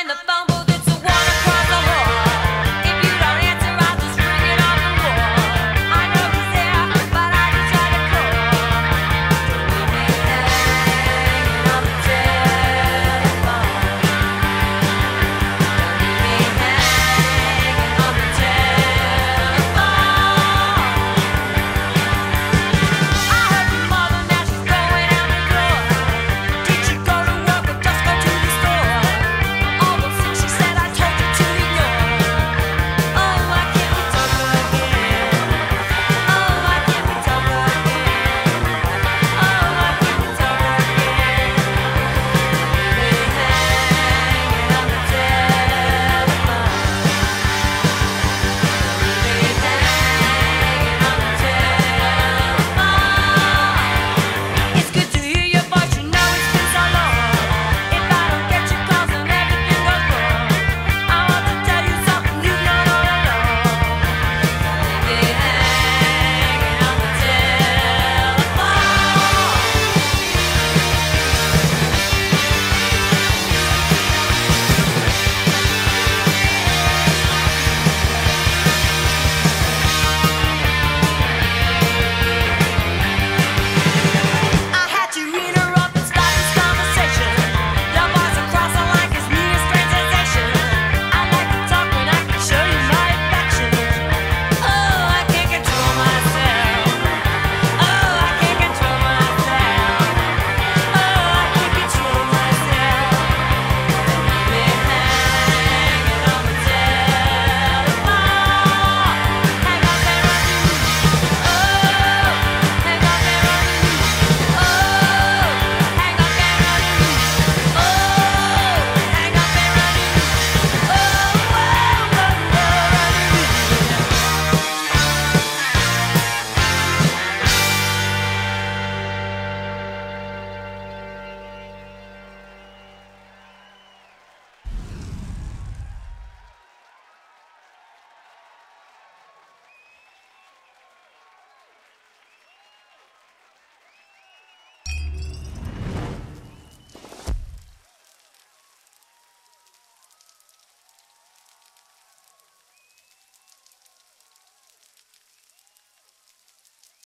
in the phone.